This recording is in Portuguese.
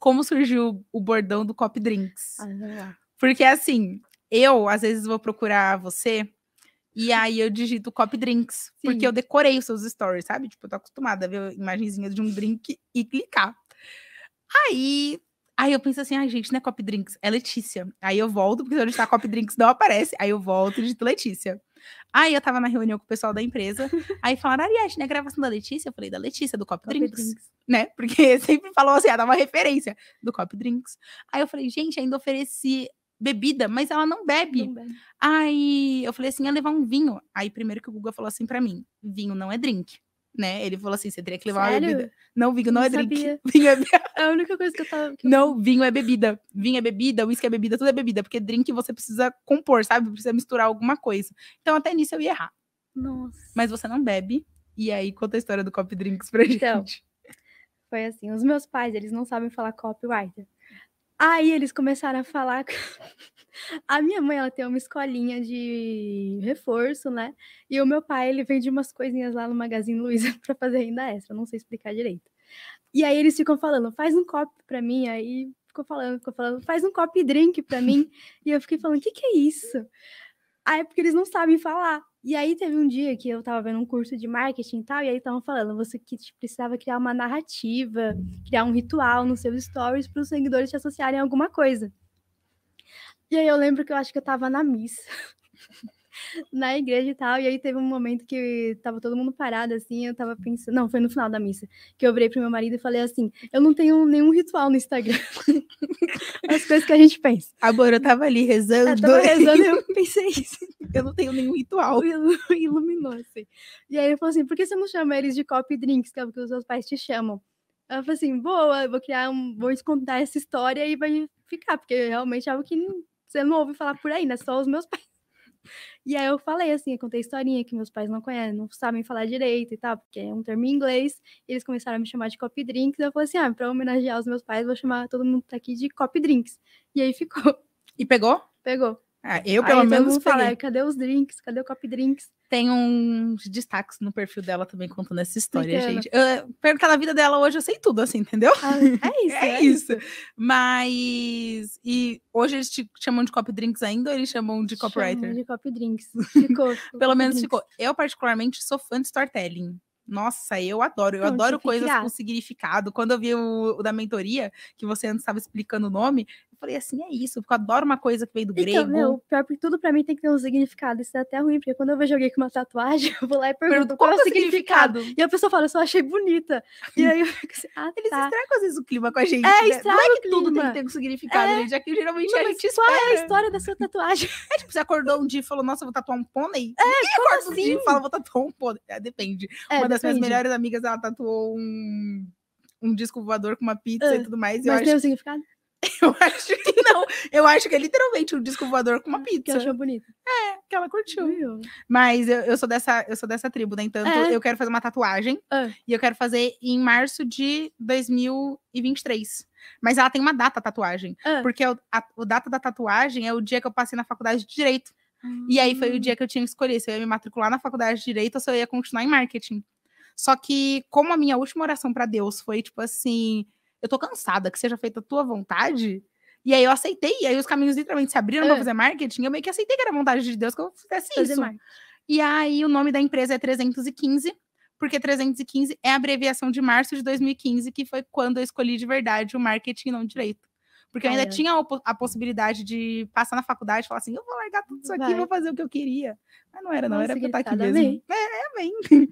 como surgiu o bordão do Cop Drinks. Ah. Porque assim, eu às vezes vou procurar você e aí eu digito Cop Drinks, porque Sim. eu decorei os seus stories, sabe? Tipo, eu tô acostumada a ver imagenzinhas de um drink e clicar. Aí, aí eu penso assim, ai gente, não é Cop Drinks, é Letícia. Aí eu volto, porque se eu digitar Cop Drinks não aparece. Aí eu volto e digito Letícia. Aí eu tava na reunião com o pessoal da empresa, aí falaram, Ariadne, né, gravação da Letícia? Eu falei, da Letícia, do Cop, Drinks Drinks. né? Porque sempre falou assim, ah, dá uma referência do Cop Drinks. Aí eu falei, gente, ainda ofereci bebida, mas ela não bebe. Não bebe. Aí eu falei assim, ia levar um vinho. Aí primeiro que o Guga falou assim pra mim, vinho não é drink, né? Ele falou assim, você teria que levar uma Sério? bebida. Não, vinho não, Não é drink. sabia. Vinho é... É a única coisa que eu tava. que eu- Não, vinho é bebida. Vinho é bebida, uísque é bebida, tudo é bebida. Porque drink você precisa compor, sabe? Precisa misturar alguma coisa. Então até nisso eu ia errar. Nossa. Mas você não bebe. E aí conta a história do Cop Drinks pra Então, gente. Foi assim, os meus pais, eles não sabem falar copywriter. Aí eles começaram a falar. A minha mãe, ela tem uma escolinha de reforço, né? E o meu pai, ele vende umas coisinhas lá no Magazine Luiza pra fazer renda extra, não sei explicar direito. E aí eles ficam falando, faz um copo pra mim, aí ficou falando, ficou falando, faz um copo drink pra mim. e eu fiquei falando, o que que é isso? Aí é porque eles não sabem falar. E aí teve um dia que eu tava vendo um curso de marketing e tal, e aí estavam falando, você que precisava criar uma narrativa, criar um ritual nos seus stories para os seguidores te associarem a alguma coisa. E aí eu lembro que eu acho que eu tava na missa, na igreja e tal, e aí teve um momento que tava todo mundo parado assim, eu tava pensando, não, foi no final da missa, que eu virei pro meu marido e falei assim, eu não tenho nenhum ritual no Instagram. As coisas que a gente pensa. Amor, eu tava ali rezando. Eu tava rezando e eu pensei isso. eu não tenho nenhum ritual. Ilu- iluminou, assim. E aí ele falou assim, por que você não chama eles de copy drinks, que é o que os seus pais te chamam? Eu falei assim, boa, vou criar um, vou contar essa história e vai ficar, porque realmente é algo que você não ouve falar por aí, né? Só os meus pais. E aí eu falei assim, eu contei a historinha que meus pais não conhecem, não sabem falar direito e tal, porque é um termo em inglês, e eles começaram a me chamar de copy drinks, eu falei assim, ah, pra homenagear os meus pais, vou chamar todo mundo que tá aqui de copy drinks. E aí ficou, E pegou? pegou. Ah, eu, Aí pelo todo menos. "Ai, cadê os drinks? Cadê o copy drinks? Tem uns destaques no perfil dela também contando essa história, Entendo. gente. Eu, perguntar da vida dela hoje, eu sei tudo, assim, entendeu? Ah, é isso, É isso. Mas. E hoje eles te chamam de copy drinks ainda ou eles chamam de Chamam copywriter? De copy drinks. Ficou. Pelo menos drinks. ficou. Eu, particularmente, sou fã de storytelling. Nossa, eu adoro. Eu Não, adoro coisas com significado. Quando eu vi o, o da mentoria, que você antes estava explicando o nome, falei assim: é isso, porque eu adoro uma coisa que veio do Então, grego. meu, pior que tudo pra mim tem que ter um significado. Isso é até ruim, porque quando eu vejo alguém com uma tatuagem, eu vou lá e pergunto Pergunto, qual é o que significado. E a pessoa fala, eu só achei bonita. E aí eu fico assim, ah, Eles tá. estragam às vezes o clima com a gente. É, né? Não estraga é o que tudo tem que ter um significado, É. gente. Aqui geralmente Não, a mas gente qual é a história da sua tatuagem? É tipo, você acordou um dia e falou, nossa, eu vou tatuar um pônei? É, Ninguém acorda um dia e assim? fala, vou tatuar um pônei. É, depende. É, uma das minhas depende. melhores amigas, ela tatuou um, um disco voador com uma pizza Ah, e tudo mais. e Eu Mas acho, tem um significado? eu acho que não. Eu acho que é literalmente um disco voador com uma Que pizza. achou bonito. Que ela curtiu. Viu? Mas eu, eu sou dessa, eu sou dessa tribo, né? Entanto, É. eu quero fazer uma tatuagem. Ah. E eu quero fazer em março de 2023. Mas ela tem uma data tatuagem. Ah. Porque o, a, o data da tatuagem é o dia que eu passei na faculdade de Direito. E aí foi o Hum. dia que eu tinha que escolher se eu ia me matricular na faculdade de Direito ou se eu ia continuar em marketing. Só que, como a minha última oração para Deus foi tipo assim: eu tô cansada, que seja feita a tua vontade. E aí eu aceitei, e aí os caminhos literalmente se abriram pra Ah. fazer marketing. Eu meio que aceitei que era vontade de Deus que eu fizesse Fazer isso. marketing. E aí o nome da empresa é 315, porque 315 é a abreviação de março de 2015, que foi quando eu escolhi de verdade o marketing não direito. Porque eu ainda tinha a, possibilidade de passar na faculdade e falar assim: eu vou largar tudo isso aqui, Vai. vou fazer o que eu queria. Mas não era, não, o era pra eu estar aqui mesmo. Amei. É, é, bem.